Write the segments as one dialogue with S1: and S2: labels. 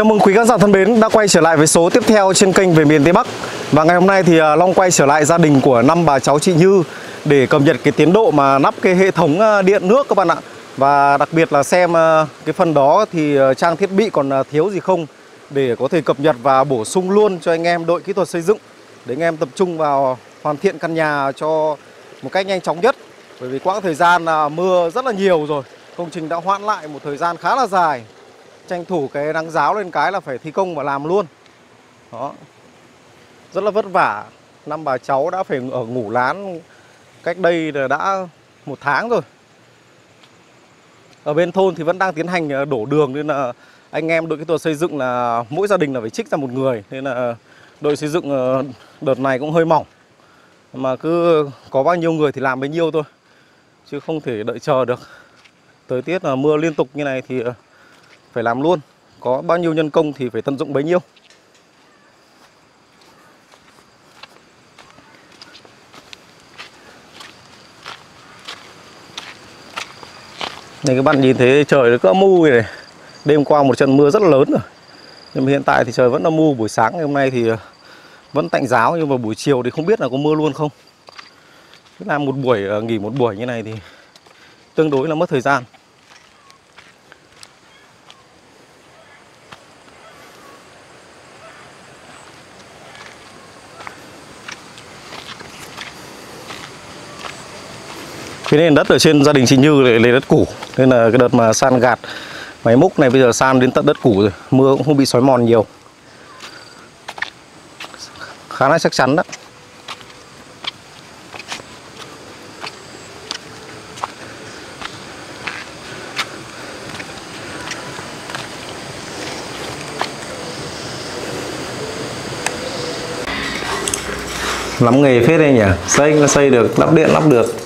S1: Chào mừng quý khán giả thân mến đã quay trở lại với số tiếp theo trên kênh về miền Tây Bắc. Và ngày hôm nay thì à, Long quay trở lại gia đình của năm bà cháu chị Như Để cập nhật cái tiến độ mà nắp cái hệ thống à, điện nước các bạn ạ. Và đặc biệt là xem à, cái phần đó thì trang thiết bị còn thiếu gì không Để có thể cập nhật và bổ sung luôn cho anh em đội kỹ thuật xây dựng Để anh em tập trung vào hoàn thiện căn nhà cho một cách nhanh chóng nhất. Bởi vì quãng thời gian mưa rất là nhiều rồi, Công trình đã hoãn lại một thời gian khá là dài tranh thủ cái nắng giáo lên cái là phải thi công và làm luôn. Đó. Rất là vất vả. Năm bà cháu đã phải ở ngủ lán cách đây là đã một tháng rồi. Ở bên thôn thì vẫn đang tiến hành ờ, đổ đường nên là anh em đội kỹ thuật xây dựng là mỗi gia đình là phải trích ra một người nên là đội xây dựng ờ, đợt này cũng hơi mỏng. Mà cứ có bao nhiêu người thì làm bấy nhiêu thôi, chứ không thể đợi chờ được. Thời tiết là mưa liên tục như này thì ờ, phải làm luôn. Có bao nhiêu nhân công thì phải tận dụng bấy nhiêu. Này, các bạn nhìn thấy trời nó cứ âm u này. Đêm qua một trận mưa rất là lớn rồi. Nhưng mà hiện tại thì trời vẫn là u. Buổi sáng ngày hôm nay thì ờ, vẫn tạnh giáo, Nhưng mà buổi chiều thì không biết là có mưa luôn không. Cứ làm một buổi ờ, nghỉ một buổi như này thì Tương đối là mất thời gian. Cái nền đất ở trên gia đình chị Như lại lấy đất củ. Nên là cái đợt mà san gạt máy múc này, bây giờ san đến tận đất củ rồi. Mưa cũng không bị xói mòn nhiều. Khá là chắc chắn đó. Lắm nghề phết đây nhỉ? Xây là xây được, lắp điện, lắp được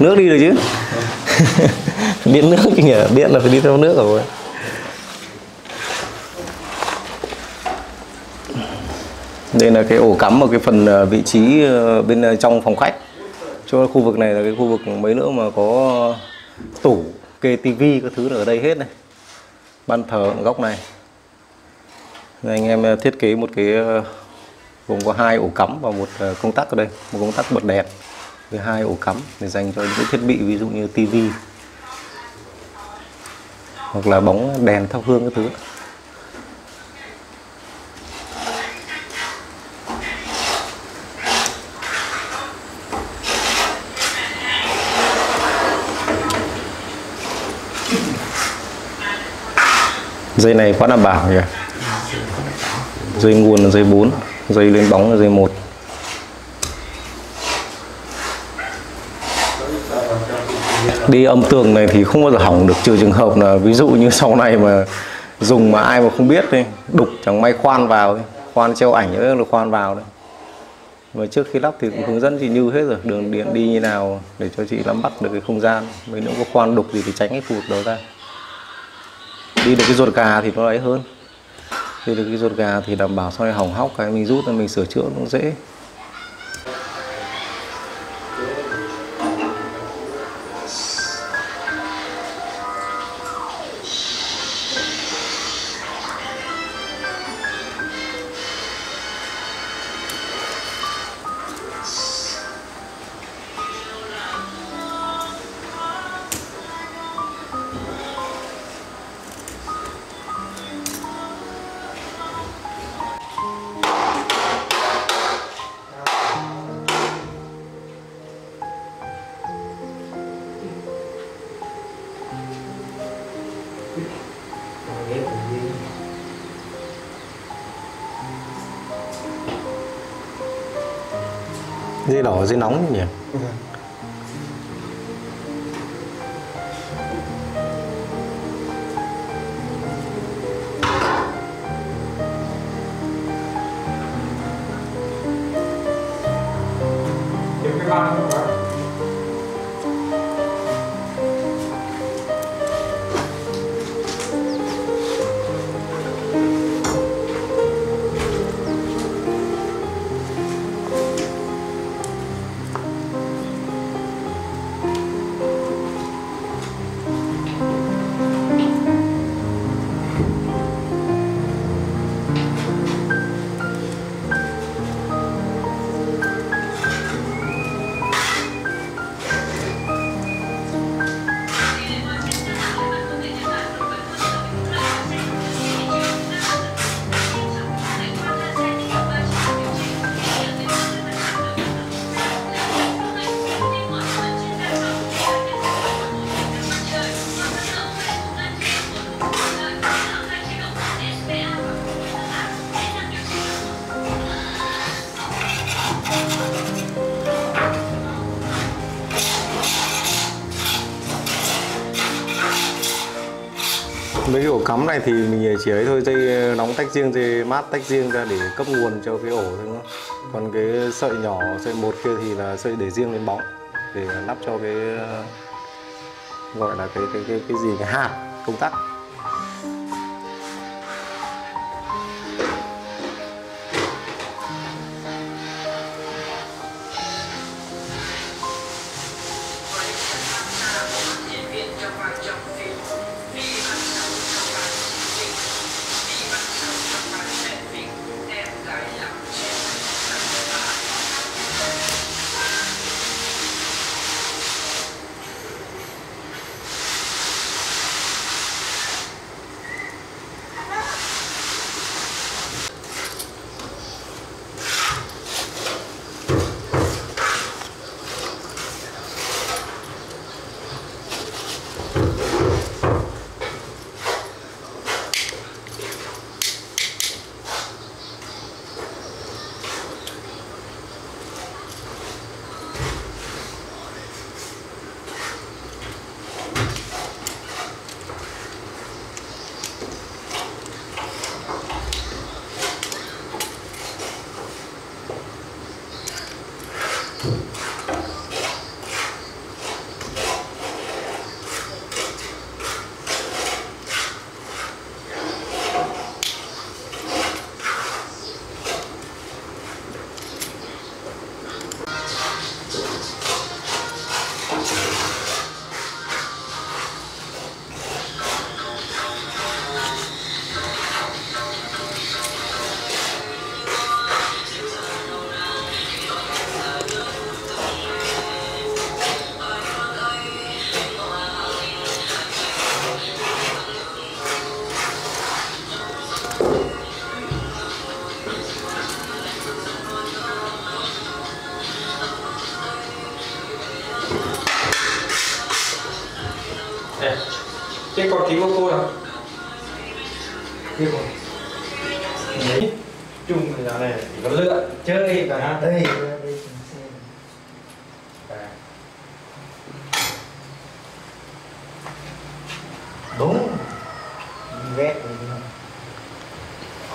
S1: nước đi được chứ? Điện nước chứ nhỉ? Điện là phải đi theo nước rồi. Đây là cái ổ cắm ở cái phần ờ, vị trí ờ, bên ờ, trong phòng khách. Cho khu vực này là cái khu vực mấy nữa mà có tủ kê tivi các thứ ở đây hết này. Ban thờ ở góc này. Rồi anh em thiết kế một cái gồm có hai ổ cắm và một công tắc ở đây một công tắc bật đèn với hai ổ cắm để dành cho những thiết bị ví dụ như tivi hoặc là bóng đèn thắp hương các thứ. Dây này quá đảm bảo nhỉ? Dây nguồn là dây 4 dây lên bóng là dây 1 đi âm tường này thì không bao giờ hỏng được, trừ trường hợp là ví dụ như sau này mà dùng mà ai mà không biết đi, đục chẳng may khoan vào đi. khoan treo ảnh nữa là khoan vào đấy. Mà trước khi lắp thì cũng hướng dẫn chị Như hết rồi, đường điện đi như nào để cho chị nắm bắt được cái không gian. Mấy nữa có khoan đục gì thì tránh cái phụt đó ra. Đi được cái ruột gà thì nó ấy hơn. Đi được cái ruột gà thì đảm bảo sau này hỏng hóc cái mình rút ra mình sửa chữa cũng dễ. Dây đỏ dây nóng nhỉ? Mấy cái ổ cắm này thì mình chỉ ấy thôi, dây ờ, nóng tách riêng, dây mát tách riêng ra để cấp nguồn cho cái ổ thôi nữa còn cái sợi nhỏ, sợi một kia thì là sợi để riêng lên bóng, để lắp cho cái ờ, gọi là cái cái cái cái gì cái hạt công tắc.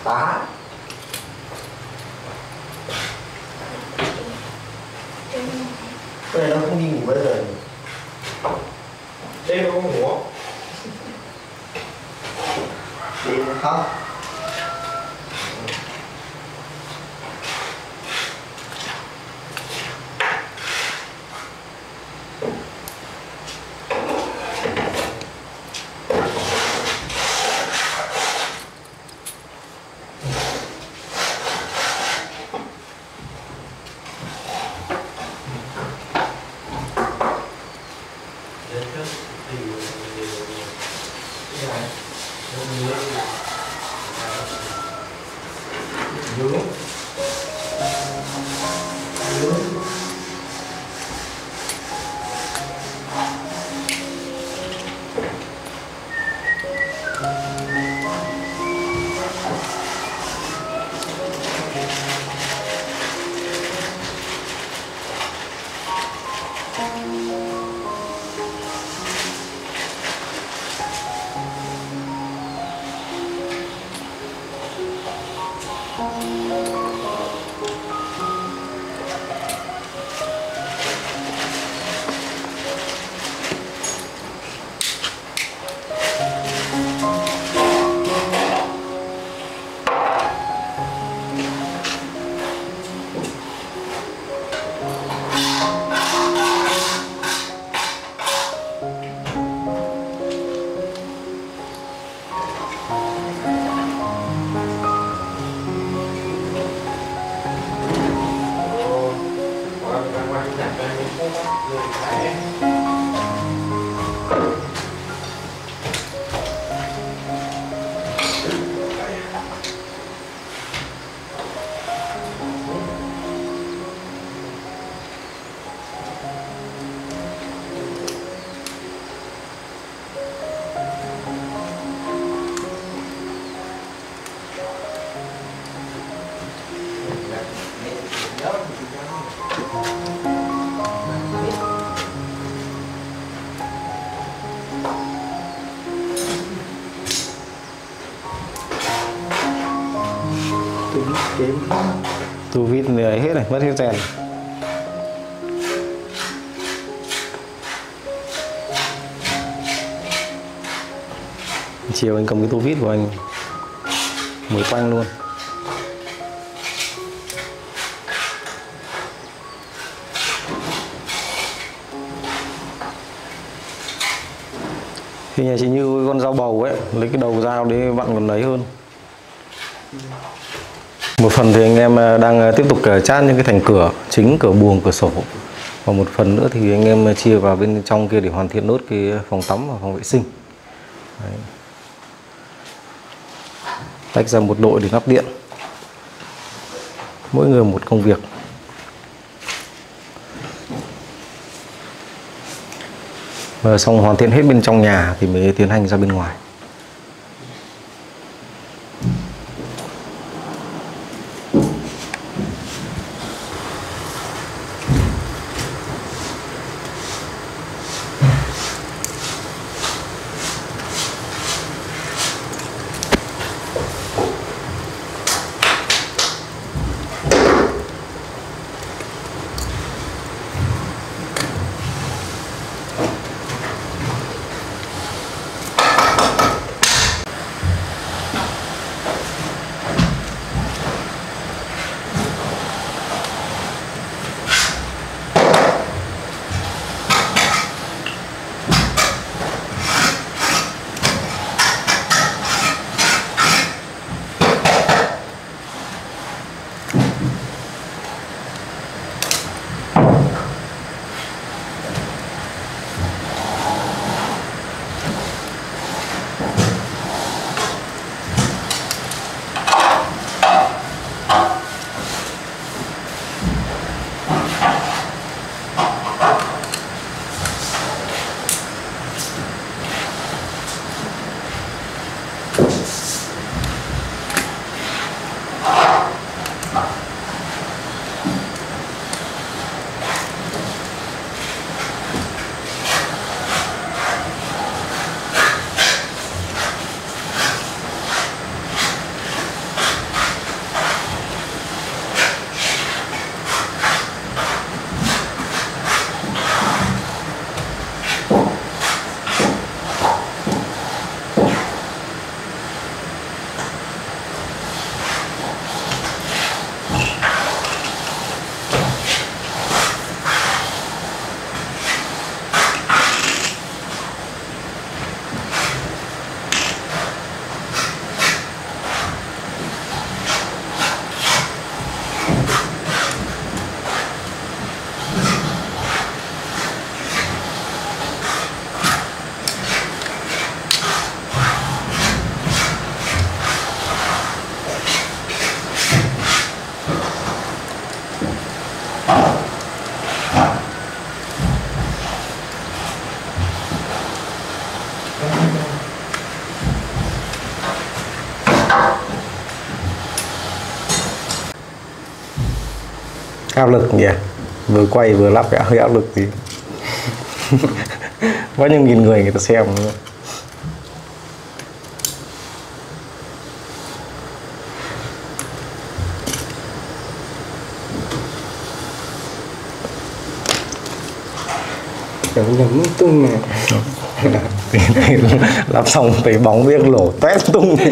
S2: Tá. Cái này nó không đi ngủ bây giờ.
S3: Đây nó có ngủ. Không?
S2: đi nó khóc Senhor. Tím
S1: tu vít này hết này mất hết rèn. Chiều anh cầm cái tu vít của anh, mới quanh luôn. Thì nhà chị như con dao bầu ấy, lấy cái đầu dao để vặn còn lấy hơn một phần thì anh em ờ, đang ờ, tiếp tục ờ, chát những cái thành cửa chính, cửa buồng, cửa sổ. Và một phần nữa thì anh em chia vào bên trong kia để hoàn thiện nốt cái phòng tắm và phòng vệ sinh. Đấy. tách ra một đội để lắp điện. Mỗi người một công việc. Và xong hoàn thiện hết bên trong nhà thì mới tiến hành ra bên ngoài. Áp lực nhỉ? Vừa quay vừa lắp cái hơi áp lực gì? Bao nhiêu nghìn người người ta xem. Nữa.
S2: nhấm nhấm tung này.
S1: Lắp xong thấy bóng biết lổ toét tung
S2: nhớ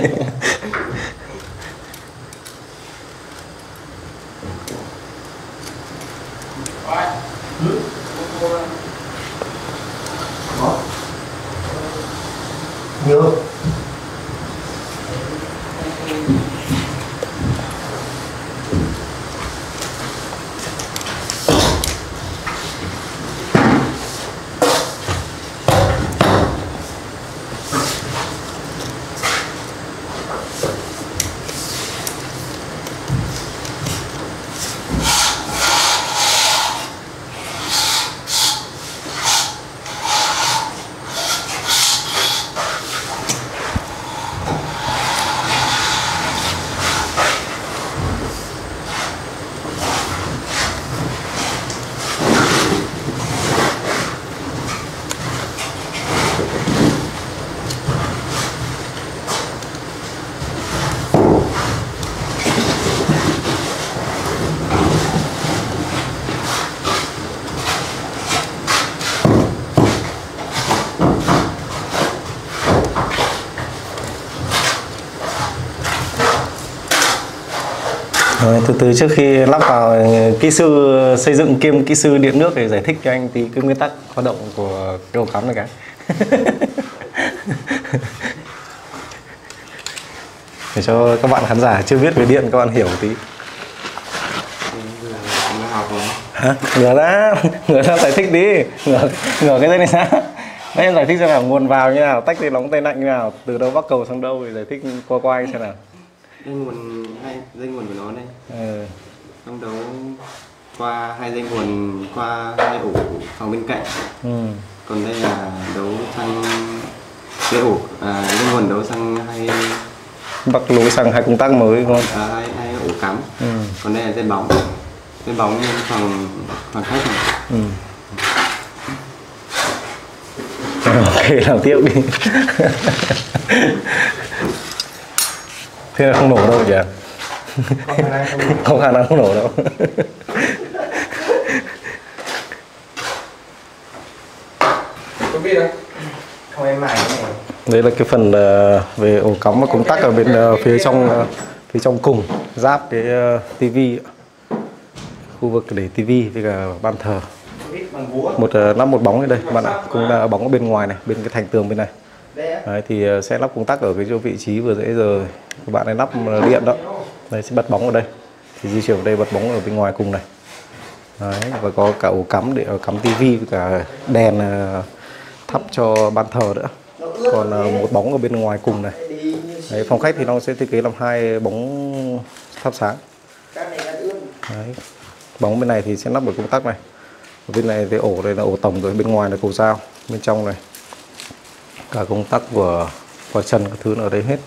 S1: Rồi, từ từ trước khi lắp vào kỹ sư xây dựng kiêm kỹ sư điện nước để giải thích cho anh tí cái nguyên tắc hoạt động của cái ổ cắm này cái. Để cho các bạn khán giả chưa biết về điện các bạn hiểu tí. Hả? Ngửa ra ngửa ra giải thích đi. Ngửa ngửa cái dây này ra. Đấy em giải thích xem nào nguồn vào như nào tách dây nóng tay lạnh như nào từ đâu bắc cầu sang đâu thì giải thích qua qua anh xem nào
S4: dây nguồn hai dây nguồn của nó đây
S1: ừ.
S4: trong đấu qua hai dây nguồn qua hai ổ phòng bên cạnh
S1: Ừ.
S4: còn đây là đấu sang cái ổ à, dây nguồn đấu sang hai
S1: bắc lối sang hai công tắc mới đúng không
S4: à, hai, hai ổ cắm
S1: ừ.
S4: còn đây là dây bóng dây bóng lên phòng phòng khách này
S1: Ừ. ok làm tiếp đi thế là không nổ đâu nhỉ không khả năng không nổ đâu.
S3: có biết không
S2: không em mải cái này.
S1: Đây là cái phần ờ, về ổ cắm và công tắc ở bên ờ, phía trong ờ, phía trong cùng giáp cái uh, tivi khu vực để tivi với cả ban thờ. Một uh, lắp một bóng ở đây các bạn ạ cũng là bóng ở bên ngoài này bên cái thành tường bên này. Đấy, thì sẽ lắp công tắc ở cái chỗ vị trí vừa nãy giờ bạn ấy lắp ờ, điện đó. Đây sẽ bật bóng ở đây. Thì di chuyển ở đây bật bóng ở bên ngoài cùng này. Đấy, và có cả ổ cắm để ờ, cắm tivi cả đèn ờ, thắp cho ban thờ nữa. Còn một bóng ở bên ngoài cùng này. Đấy, phòng khách thì nó sẽ thiết kế làm hai bóng thắp sáng. Đấy. bóng bên này thì sẽ lắp ở công tắc này. Ở bên này thì ổ đây là ổ tổng rồi bên ngoài là cầu dao bên trong này. Cả công tắc của quả chân các thứ ở đây hết.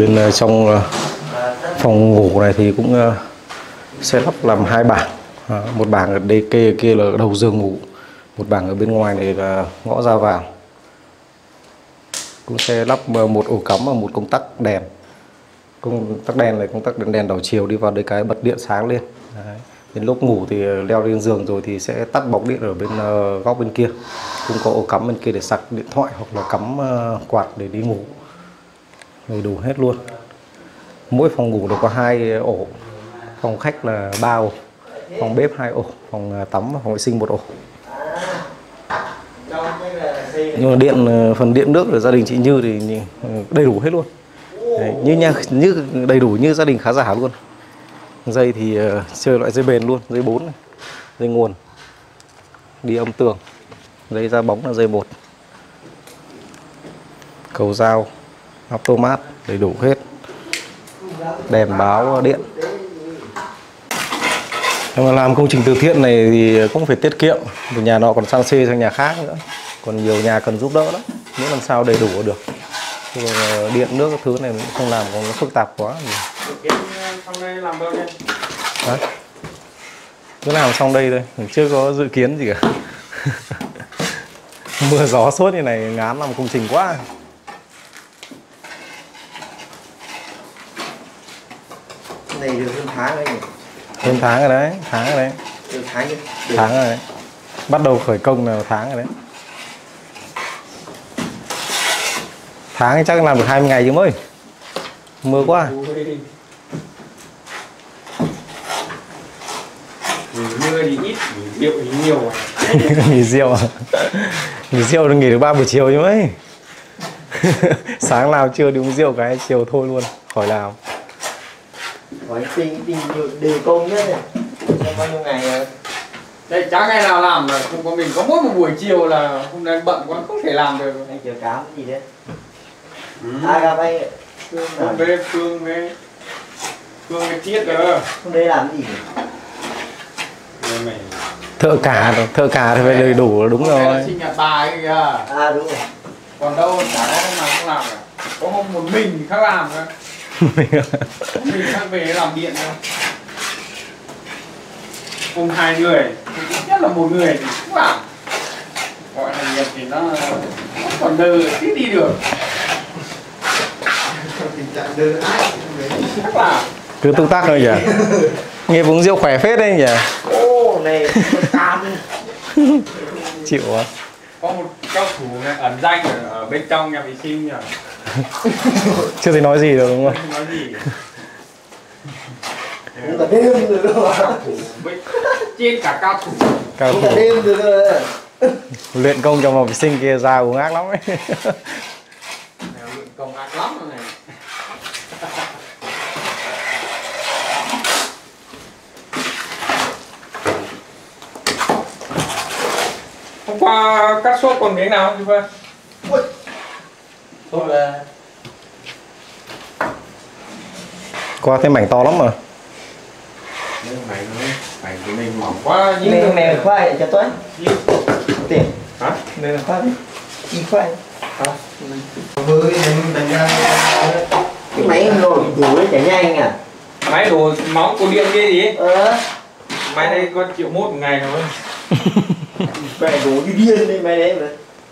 S1: Bên ờ, trong ờ, phòng ngủ này thì cũng ờ, sẽ lắp làm hai bảng. Một bảng ở đây kê kia là đầu giường ngủ một bảng ở bên ngoài này là ngõ ra vào. Cũng sẽ lắp một ổ cắm và một công tắc đèn. Công tắc đèn này công tắc đèn, đèn đảo chiều đi vào đây cái bật điện sáng lên. Đấy. đến lúc ngủ thì leo lên giường rồi thì sẽ tắt bóng điện ở bên góc bên kia. Cũng có ổ cắm bên kia để sạc điện thoại hoặc là cắm quạt để đi ngủ đầy đủ hết luôn. Mỗi phòng ngủ đều có hai ổ. Phòng khách là ba ổ phòng bếp hai ổ phòng à, tắm và phòng vệ sinh một ổ. Nhưng mà điện à, phần điện nước của gia đình chị Như thì à, đầy đủ hết luôn. Đấy, như nhà như đầy đủ như gia đình khá giả luôn. Dây thì chơi loại dây bền luôn dây 4 này. dây nguồn đi âm tường. Dây ra bóng là dây một. Cầu dao automat đầy đủ hết. Đèn báo điện. Nhưng mà làm công trình từ thiện này thì cũng phải tiết kiệm. Vì nhà nọ còn sang xê sang nhà khác nữa. Còn nhiều nhà cần giúp đỡ lắm. Miễn làm sao đầy đủ là được. Chứ còn, ờ, điện nước các thứ này mình cũng không làm còn nó phức tạp quá.
S3: Cái trong
S1: Đấy. cứ làm xong đây thôi. Mình chưa có dự kiến gì cả. Mưa gió suốt như này ngán làm công trình quá.
S2: Này được hơn tháng rồi nhỉ?
S1: Hơn tháng rồi đấy tháng rồi đấy.
S2: Được tháng nhỉ
S1: tháng rồi đấy. Bắt đầu khởi công là tháng rồi đấy. Tháng thì chắc làm được 20 ngày chứ mới. Mưa quá
S3: Nghỉ mưa thì ít, nghỉ rượu thì nhiều
S1: nghỉ rượu à? nghỉ rượu được nghỉ được ba buổi chiều chứ mấy sáng làm trưa đi uống rượu cái chiều thôi luôn khỏi làm
S2: hỏi tình tình nhiều đề công nhất này trong bao nhiêu ngày rồi?
S3: Đây chả ngày nào làm là không có mình có mỗi một buổi chiều là hôm nay bận quá không thể làm được.
S2: Anh chờ cám gì đấy? À gặp anh Phương
S3: Phương
S2: làm
S3: với Phương với Phương với Thiết cơ.
S2: Không đây làm gì?
S3: Rồi
S1: thợ cả thợ cả thì phải đầy đủ là đúng
S3: Hôm
S1: rồi.
S3: sinh nhật bà ấy kìa.
S2: À đúng rồi.
S3: Còn đâu chả có hôm nào không làm cả Có hôm một mình thì khác làm cơ Mình khác về làm điện thôi Hôm hai người ít nhất là một người thì cũng làm. Gọi là nhiệt thì nó nó còn đơ tí đi được.
S2: Tình trạng đơn ái
S3: Chắc là
S1: cứ tương tác thôi nhỉ? Nghe uống rượu khỏe phết đấy nhỉ?
S2: Ô này
S1: chịu quá.
S3: Có một cao thủ này ẩn danh ở, ở bên trong nhà vệ sinh nhỉ
S1: chưa thấy nói gì được đúng không?
S2: Cả đêm rồi
S3: trên cả cao thủ.
S1: Cao thủ.
S2: cả đêm rồi đó.
S1: Luyện công trong phòng vệ sinh kia ra uống ác lắm ấy.
S3: Luyện công ác lắm rồi này. Hôm qua cắt sốt còn miếng nào không
S2: tốt là
S1: qua thêm mảnh to lắm mà.
S3: Mày nói mày của mình mỏng quá
S2: này là khoai cho tôi tiền.
S3: Hả?
S2: Là khoai đi. Khoai. Hả? Với đánh đánh ra. Cái máy rồi đủ đấy chả nhanh à.
S3: Máy đồ máu của điện kia gì?
S2: Ờ.
S3: Máy đây có triệu mốt một ngày thôi
S2: mẹ đủ đi điên đi mày đấy mà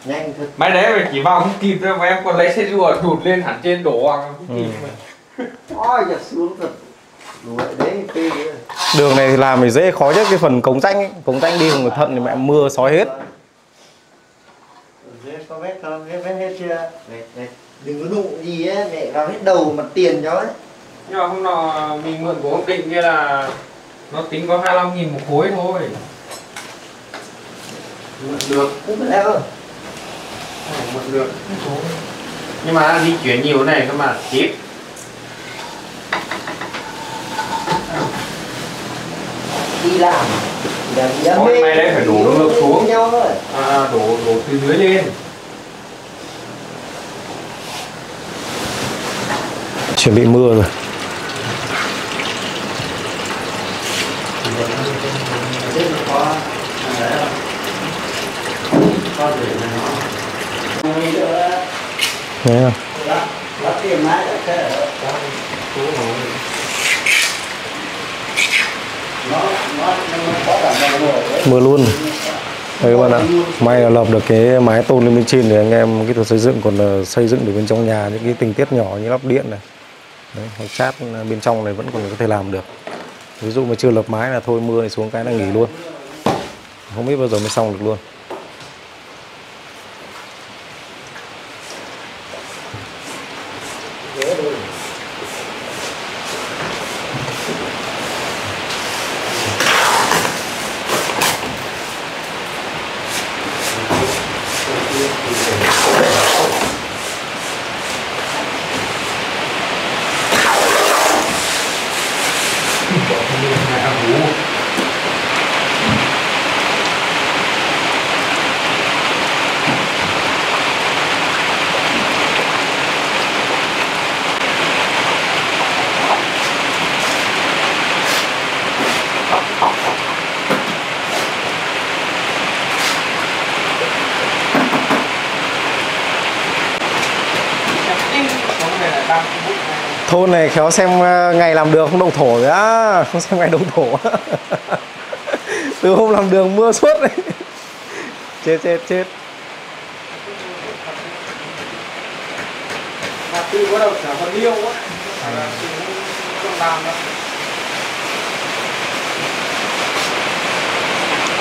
S2: nhanh thật
S3: máy đấy mà chỉ vào không kịp đâu mà em còn lấy xe rùa đụt lên hẳn trên đổ hoàng không kịp mà
S2: ôi giờ xuống thật đủ vậy đấy phê đấy
S1: đường này thì làm thì dễ khó nhất cái phần cống rãnh ấy. cống rãnh đi cùng thận thì mẹ mưa sói hết
S2: Dễ có vết không? Vết vết hết chưa? Này, này. Đừng có đụng gì á, mẹ vào hết đầu mặt tiền cho ấy
S3: nhưng mà hôm nào mình mượn của ông định kia là nó tính có 25 nghìn một khối thôi mượn được
S2: Không phải
S3: mượn được nhưng mà di chuyển nhiều này cơ mà tiếp.
S2: Đi làm. Mê
S3: mày đấy phải đổ nước nước xuống.
S2: nhau thôi.
S3: À, đổ đổ từ dưới lên.
S1: Chuẩn bị mưa rồi.
S2: Có Có thể
S1: à.
S2: Lắp Lắp
S1: mưa luôn. Đấy các bạn ạ. May là lợp được cái mái tôn lên bên trên để anh em kỹ thuật xây dựng còn là xây dựng được bên trong nhà những cái tình tiết nhỏ như lắp điện này. Đấy, hoặc chát ừ, bên trong này vẫn còn có thể làm được. Ví dụ mà chưa lợp mái là thôi mưa này xuống cái là nghỉ luôn. Không biết bao giờ mới xong được luôn. Thôn này khéo xem ờ, ngày làm đường không động thổ nữa không xem ngày động thổ. Từ hôm làm đường mưa suốt đấy. Chết chết chết.
S3: Mà từ bắt đầu trở còn liêu á. Là từ không làm đâu.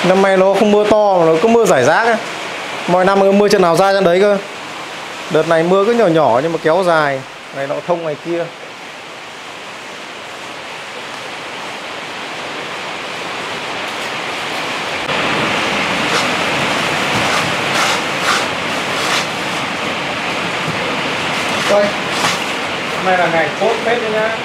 S1: Năm nay nó không mưa to mà nó cứ mưa rải rác ấy. mọi năm mưa chân nào ra chân đấy cơ. Đợt này mưa cứ nhỏ nhỏ nhưng mà kéo dài này nọ thông này kia.
S3: Đây Hôm nay là ngày tốt phết đấy nhá.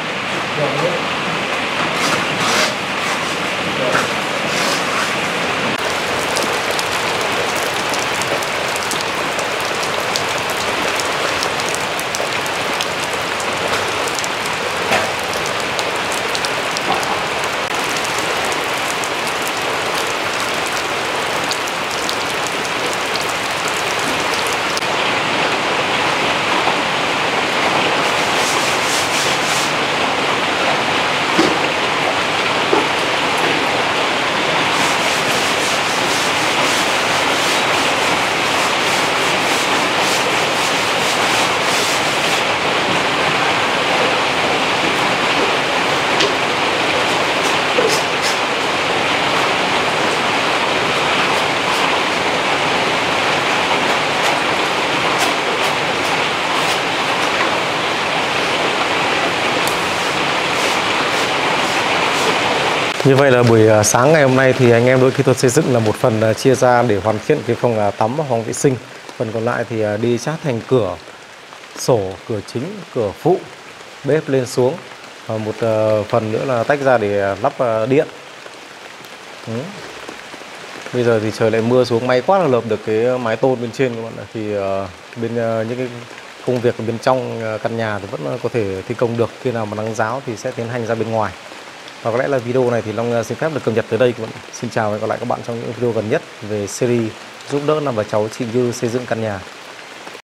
S1: Như vậy là buổi à, sáng ngày hôm nay thì anh em đội kỹ thuật xây dựng là một phần à, chia ra để hoàn thiện cái phòng à, tắm và phòng vệ sinh. Phần còn lại thì đi chát thành cửa, sổ, cửa chính, cửa phụ, bếp lên xuống. Và một ờ, phần nữa là tách ra để lắp điện. Ừ. Bây giờ thì trời lại mưa xuống may quá là lợp được cái mái tôn bên trên các bạn ạ. Thì ờ, bên ờ, những cái công việc ở bên trong căn nhà thì vẫn có thể thi công được. Khi nào mà nắng giáo thì sẽ tiến hành ra bên ngoài. Và có lẽ là video này thì Long à, xin phép được cập nhật tới đây các bạn. Xin chào và hẹn gặp lại các bạn trong những video gần nhất về series giúp đỡ năm và cháu chị Như xây dựng căn nhà.